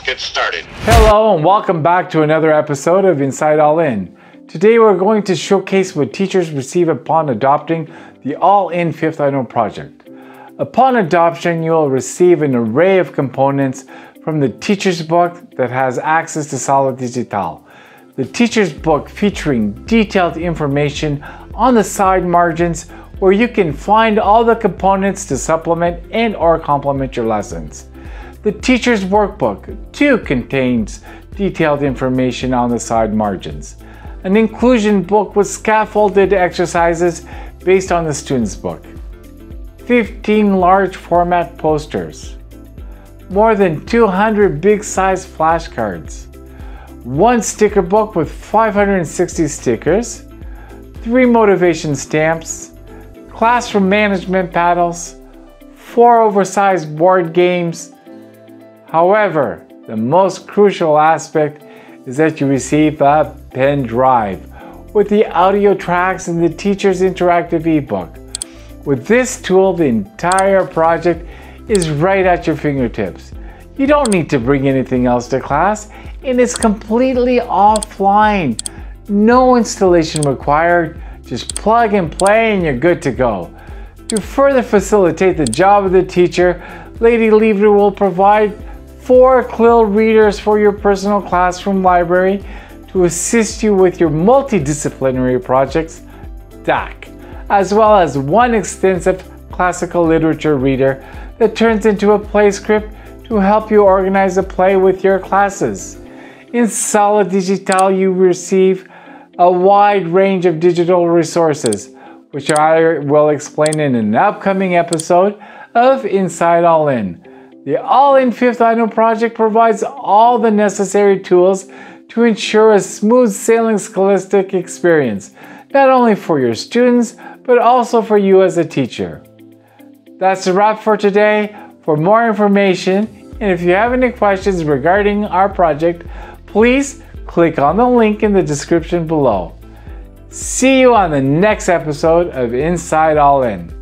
get started. Hello and welcome back to another episode of Inside All In. Today we're going to showcase what teachers receive upon adopting the All In Fifth Item project. Upon adoption, you'll receive an array of components from the teacher's book that has access to Sala Digital. The teacher's book featuring detailed information on the side margins where you can find all the components to supplement and or complement your lessons. The teacher's workbook too contains detailed information on the side margins. An inclusion book with scaffolded exercises based on the student's book. 15 large format posters. More than 200 big size flashcards. One sticker book with 560 stickers. Three motivation stamps. Classroom management paddles. Four oversized board games However, the most crucial aspect is that you receive a pen drive with the audio tracks and the teacher's interactive ebook. With this tool, the entire project is right at your fingertips. You don't need to bring anything else to class and it's completely offline. No installation required, just plug and play and you're good to go. To further facilitate the job of the teacher, Leirilivro will provide four Quill readers for your personal classroom library to assist you with your multidisciplinary projects, DAC, as well as one extensive classical literature reader that turns into a play script to help you organize a play with your classes. In Sala Digital, you receive a wide range of digital resources, which I will explain in an upcoming episode of Inside All In. The All-in Fifth Item project provides all the necessary tools to ensure a smooth sailing scholastic experience, not only for your students, but also for you as a teacher. That's a wrap for today. For more information, and if you have any questions regarding our project, please click on the link in the description below. See you on the next episode of Inside All In.